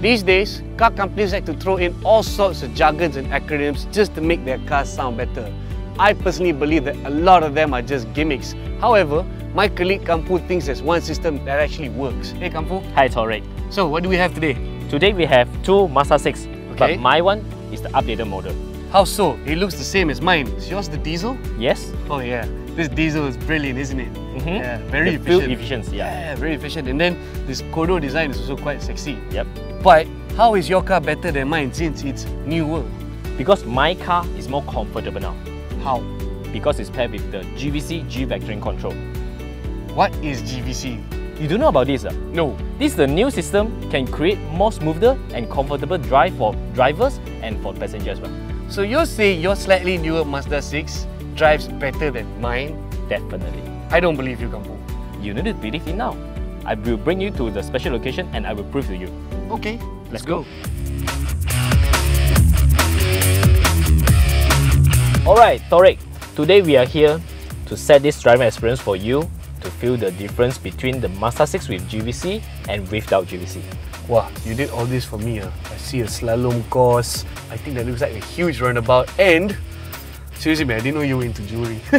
These days, car companies like to throw in all sorts of jargons and acronyms just to make their cars sound better. I personally believe that a lot of them are just gimmicks. However, my colleague Kam Foo thinks there's one system that actually works. Hey Kam Foo. Hi Thoriq. So what do we have today? Today we have two Mazda 6, Okay. but my one is the updated model. How so? It looks the same as mine. Is yours the diesel? Yes? Oh yeah, this diesel is brilliant, isn't it? Mhm. Yeah, very the fuel efficient. efficiency, yeah. Yeah, very efficient. And then this Kodo design is also quite sexy. Yep. But how is your car better than mine since it's newer? Because my car is more comfortable now. How? Because it's paired with the GVC G Vectoring Control. What is GVC? You don't know about this? ah? No. This the new system can create more smoother and comfortable drive for drivers and for passengers as well. So you're saying your slightly newer Mazda 6 drives better than mine? Definitely. I don't believe you, Kam Foo. You need to believe it now. I will bring you to the special location and I will prove to you. Okay, Let's go. Alright, Thoriq. Today we are here to set this driving experience for you to feel the difference between the Mazda 6 with GVC and without GVC. Wow, you did all this for me. ah. I see a slalom course. I think that looks like a huge roundabout. And seriously, man, I didn't know you were into jewelry.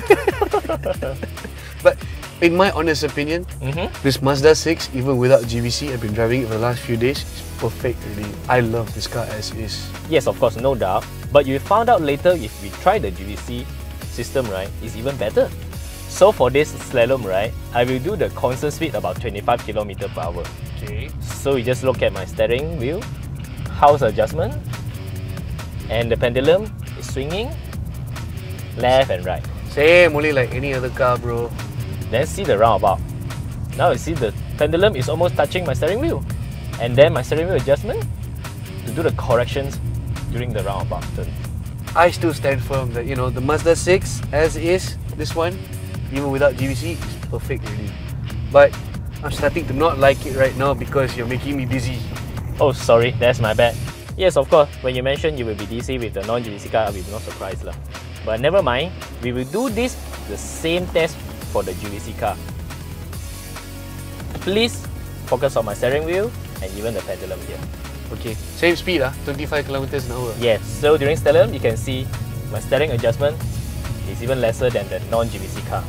but in my honest opinion, Mm-hmm. this Mazda 6, even without GVC, I've been driving it for the last few days. It's perfect, really. I love this car as is. Yes, of course, no doubt. But you found out later if we try the GVC system, right, it's even better. So for this slalom, right, I will do the constant speed about 25 km per hour. Okay. So you just look at my steering wheel, house adjustment, and the pendulum is swinging left and right. Same, only like any other car, bro. Then see the roundabout. Now you see the pendulum is almost touching my steering wheel. And then my steering wheel adjustment to do the corrections during the roundabout turn. I still stand firm that, you know, the Mazda 6, as is, this one, even without GVC, is perfect, really. But I'm starting to not like it right now because you're making me dizzy. Oh, sorry, that's my bad. Yes, of course, when you mentioned you will be DC with the non-GVC car, I will be not surprised. lah. But never mind, we will do this the same test for the GVC car. Please focus on my steering wheel and even the pendulum here. Okay, same speed, ah, 25 kilometers an hour. Yes, so during slalom, you can see my steering adjustment is even lesser than the non-GVC car.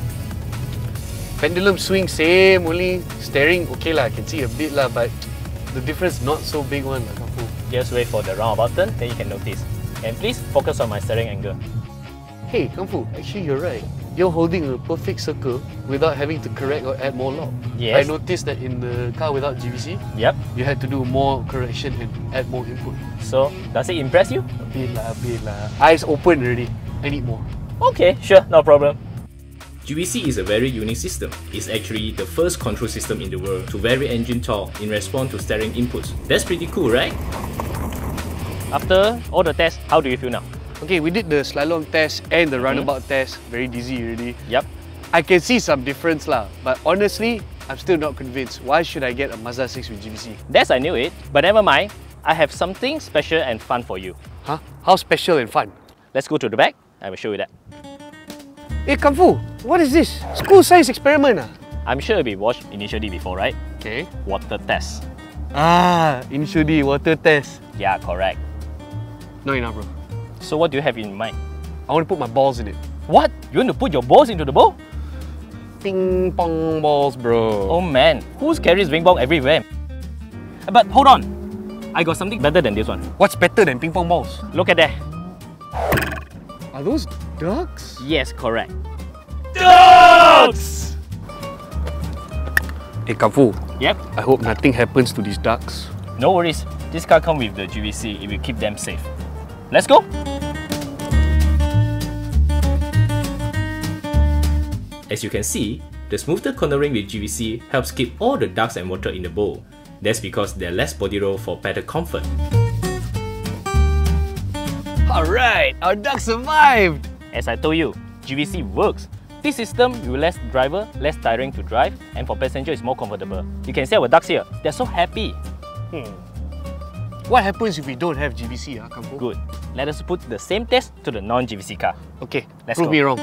Pendulum swing same, only steering okay lah, I can see a bit lah, but the difference not so big one lah, Just wait for the roundabout turn, then you can notice. And please focus on my steering angle. Hey, Kam Foo, actually you're right. You're holding a perfect circle without having to correct or add more lock. Yes. I noticed that in the car without GVC, Yep. you had to do more correction and add more input. So, does it impress you? A bit lah, a bit lah. Eyes open already. I need more. Okay, sure, no problem. GVC is a very unique system. It's actually the first control system in the world to vary engine torque in response to steering inputs. That's pretty cool, right? After all the tests, how do you feel now? Okay, we did the slalom test and the mm-hmm. roundabout test. Very dizzy already. Yep. I can see some difference lah, but honestly, I'm still not convinced. Why should I get a Mazda 6 with GVC? That's I knew it, but never mind. I have something special and fun for you. Huh? How special and fun? Let's go to the back. I will show you that. Hey, Kam Foo, what is this? School science experiment ah? I'm sure we watched Initial D before, right? Okay. Water test. Ah, Initial D water test. Yeah, correct. Not enough, bro. So what do you have in mind? I want to put my balls in it. What? You want to put your balls into the bowl? Ping pong balls, bro. Oh man, who carries ring ball everywhere? But hold on, I got something better than this one. What's better than ping pong balls? Look at that. Are those ducks? Yes, correct. Ducks! Hey, Kam Foo, Yep. I hope nothing happens to these ducks. No worries. This car comes with the GVC. It will keep them safe. Let's go. As you can see, the smoother cornering with GVC helps keep all the ducks and water in the bowl. That's because there's less body roll for better comfort. Alright, our ducks survived! As I told you, GVC works. This system will less driver, less tiring to drive, and for passenger it's more comfortable. You can see our ducks here. They're so happy. Hmm. What happens if we don't have GVC, ah, Kam Foo? Good. Let us put the same test to the non-GVC car. Okay, Let's prove go. me wrong.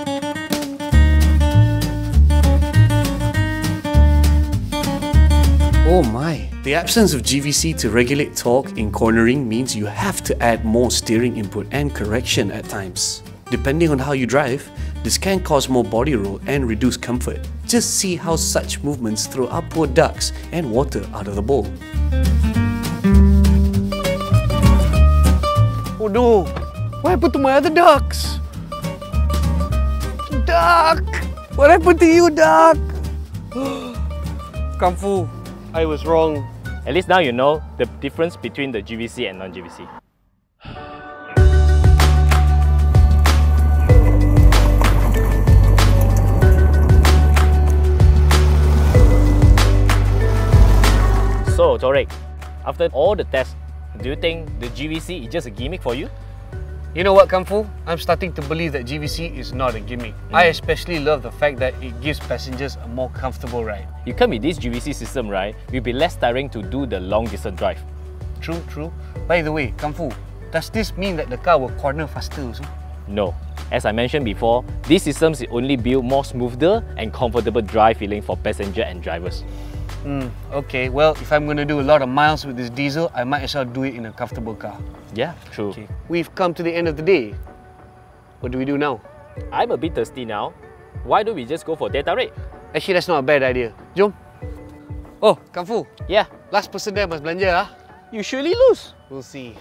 Oh my. The absence of GVC to regulate torque in cornering means you have to add more steering input and correction at times. Depending on how you drive, this can cause more body roll and reduce comfort. Just see how such movements throw upward ducks and water out of the bowl. Oh no! What happened to my other ducks? Duck! What happened to you, duck? Kam Foo, I was wrong. At least now you know the difference between the GVC and non-GVC. So, Thoriq, after all the tests, do you think the GVC is just a gimmick for you? You know what, Kam Foo? I'm starting to believe that GVC is not a gimmick. Mm. I especially love the fact that it gives passengers a more comfortable ride. You come with this GVC system, right? Will be less tiring to do the long distance drive. True, true. By the way, Kam Foo, does this mean that the car will corner faster also? No. As I mentioned before, these systems only build more smoother and comfortable drive feeling for passenger and drivers. Hmm, okay. Well, if I'm going to do a lot of miles with this diesel, I might as well do it in a comfortable car. Yeah, true. Okay. We've come to the end of the day. What do we do now? I'm a bit thirsty now. Why don't we just go for teh tarik? Actually, that's not a bad idea. Jom. Oh, Kam Foo, Yeah, last person there must belanja ah. you surely lose. We'll see.